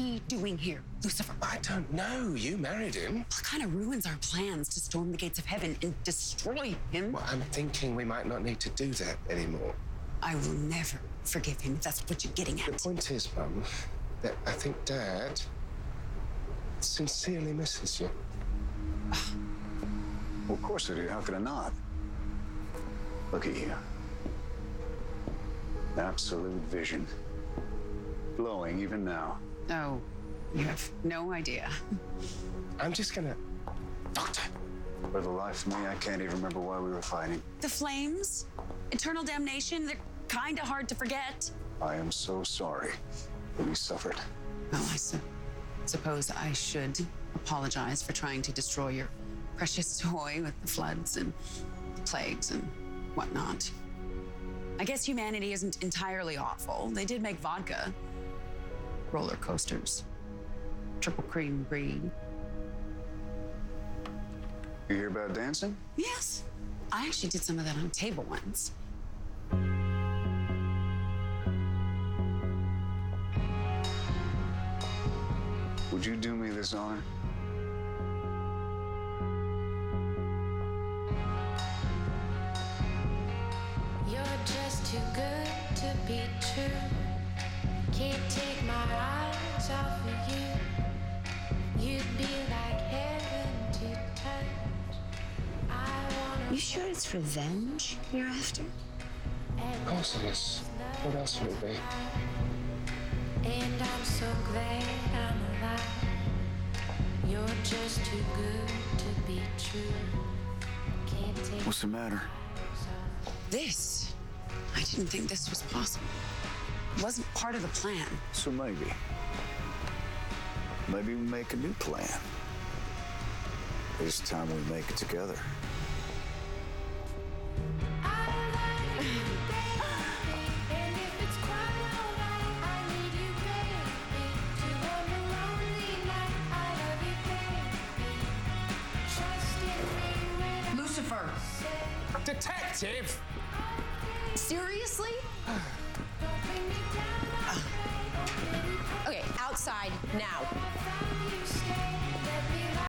he doing here, Lucifer? I don't know. You married him. What kind of ruins our plans to storm the gates of heaven and destroy him? Well, I'm thinking we might not need to do that anymore. I will never forgive him if that's what you're getting at. The point is, Mum, that I think Dad sincerely misses you. Well, of course I do. How could I not? Look at you. Absolute vision. Glowing even now. Oh, you have no idea. I'm just gonna. Doctor! For the life of me, I can't even remember why we were fighting. The flames, eternal damnation, they're kind of hard to forget. I am so sorry that we suffered. Well, I su- suppose I should apologize for trying to destroy your precious toy with the floods and the plagues and whatnot. I guess humanity isn't entirely awful. They did make vodka, roller coasters, triple cream brie. You hear about dancing? Yes, I actually did some of that on table once. Would you do me this honor? You're just too good to be true. You. You'd be like heaven to touch. I wanna You sure it's revenge you're after? Of course it is. What else would it be? And I'm so glad I'm alive. You're just too good to be true. Can't take What's the matter? my eyes off This, I didn't think this was possible. It wasn't part of the plan. So maybe. Maybe we make a new plan. This time we make it together. I love you, baby. And if it's quite alright, I need you, baby. To warm the lonely night, I love you, baby. Trust in me when I Lucifer, Detective! seriously? Don't